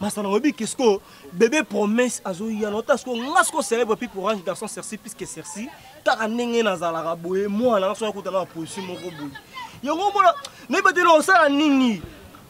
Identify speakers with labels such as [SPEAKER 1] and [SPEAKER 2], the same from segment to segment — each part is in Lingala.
[SPEAKER 1] masana oyebi ke
[SPEAKER 2] sikoyo bebe promesse azoya nota sikoyo nga sikoyo célèbre pipe orange garçon cerci puisque cerci kaka ndenge nazalaka boye mwana nga soki akutana na position moko boye yango omona nayebi te na osala nini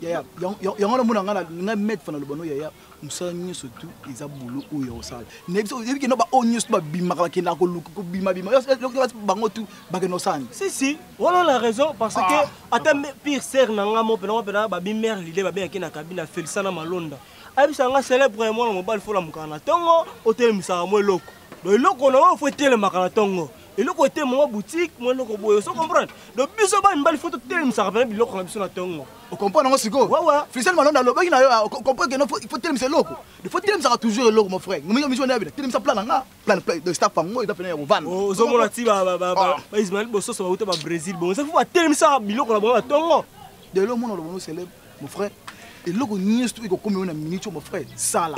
[SPEAKER 1] yaya yango namona nga nga maître fana loba no yaya mosala nyonso tu eza bolo oyo osala nayebi soki oyebi kenda baoyo nyonso tu babimaka bakendaka koluka kobimabima bango tu bakenda osala nini
[SPEAKER 2] si si wana la raison parce que ah. ata pire sere na nga mope nango mpena babi mare lide babengaki na kabina felisa na malonda ayebisa nga celebre ya mwana mobali fola mokana na ntongo otelemisaka mwa eloko do eloko na oyo fo etelemaka na ntongo eloko etelema mwa boutique mwa eloko boye ozo comprendre do biso bana mibali fo totelemisaka mpena biloko na biso na ntongo
[SPEAKER 1] okomprendre yango sikoyo
[SPEAKER 2] wawe
[SPEAKER 1] felisa malonda alobaki na yo okomprendre keno fo telemisa eloko fo telemisaka toujours eloko mon frère miso nde yabina telemisa plan na nga plan plan donc staff yango eza pena ya kovanda
[SPEAKER 2] ozomona ti baismael bososo bauta ba brésil bongo ezaki fo batelemisa biloko na bango ya ntongo
[SPEAKER 1] delo omona lobono célèbre mon frère eloko nyonso to ekokomi oyo na minute oyo mon frère sala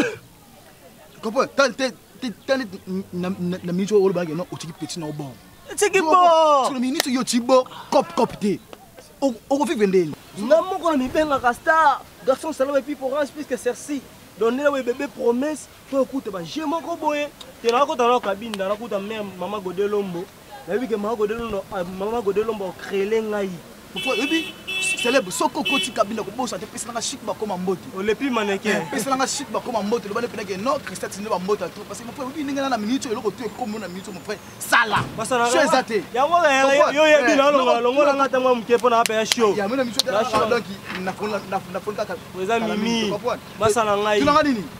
[SPEAKER 1] comprendre tani te tani na minute oyo olobaki no otiki petit na obongo
[SPEAKER 2] otiki bo
[SPEAKER 1] na minute yo otiki bo cop cop te okovivre ndeni
[SPEAKER 2] nga moko na mibengaka star garçon salama epi orange puisque cerci donc ndenge oyo bebe promesse to okuta ba je moko boye te na kota na kabinda na kuta mère maman Godelombo na yebi ke maman Godelombo euh, maman Godelombo créer ngai
[SPEAKER 1] faut yebi célèbre soko okoti kabinda kobosa te peselanga chik bakoma mbote
[SPEAKER 2] olepi maneke eh,
[SPEAKER 1] peselanga chik bakoma mbote loba nepena ke non christian tinde bambota to parce que mofre oyebi ndenge na na minute eloko to ekomo na minute mofre sala so eza te
[SPEAKER 2] yo yebi nalongolanga eh, ntango ya moke mpo na
[SPEAKER 1] ape ya sho donc nafolaka
[SPEAKER 2] eza mimi basala ngai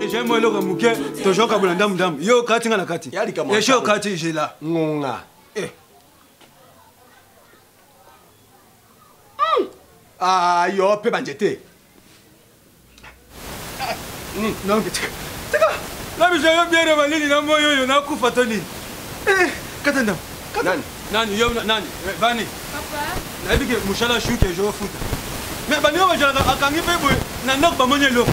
[SPEAKER 1] ejai
[SPEAKER 2] mwa eloko ya moke tojoka bola
[SPEAKER 1] ndambu ndambu yo
[SPEAKER 3] okati nga na kati eje okati jela
[SPEAKER 4] ngonga eh. hmm. ah, yo mpe banjete hmm, donc tika tika
[SPEAKER 3] na biso yo biere malili na moi oyo nakufa to nini eh, kata ndambu
[SPEAKER 4] nani
[SPEAKER 3] yo nani eh, bani nayebi ke mosala shuke ezo futa mais baninga bazalaka akangi mpe boye na ndako bamoni eloko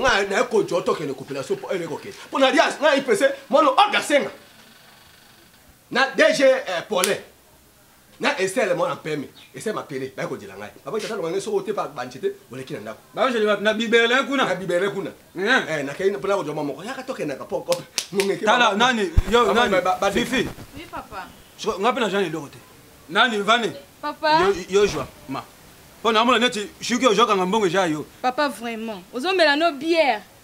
[SPEAKER 4] ngai naye kojo tokende kopelation mpo ele kokende mpo na lias ngai pese mono ogasenga na dg eh, polin na Estelle mwana mpeme Estelle mapele baye kodila ngai papa tata longa ngai soko ote pa banje te oleki na ndako
[SPEAKER 3] bazali wapi na biberle kuna
[SPEAKER 4] na biberle
[SPEAKER 3] kuna
[SPEAKER 4] eh, eh nakei mpona kozwa mwa moko yaka tokendaka po kope mongeke
[SPEAKER 3] tala nani yo nani fifi
[SPEAKER 5] oui papa
[SPEAKER 3] ngai mpe nazwa na eloko te nani vane
[SPEAKER 5] papa
[SPEAKER 3] yo jwa ma mpo namona neti soki ozwakanga mbongo eja yo
[SPEAKER 5] papa vraiment ozomela no bière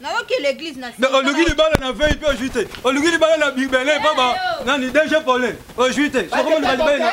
[SPEAKER 6] nayoki l'église na
[SPEAKER 3] oluki libala na vei mpe ozwi te oluki libala na bibele mpo ba nani dg pole ozwi te sokomoluka libala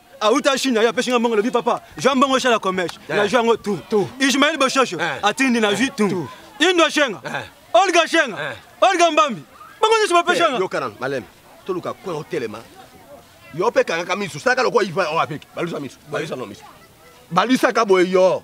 [SPEAKER 3] auta chine ayo apesi nga mbongo lobi papa zwa mbongo osala commerce eh. nazwi yango tu ismael boshosho
[SPEAKER 4] eh.
[SPEAKER 3] atindi nazwi tu indo ashenga
[SPEAKER 4] eh.
[SPEAKER 3] olga
[SPEAKER 4] ashenga
[SPEAKER 3] olga mbambi bango nyonso bapesanga
[SPEAKER 4] yokanan maleme toluka kwe otelema yo mpe kangaka miso salaka lokola iva oyo apeki balusa miso balusa no miso balusaka boye yo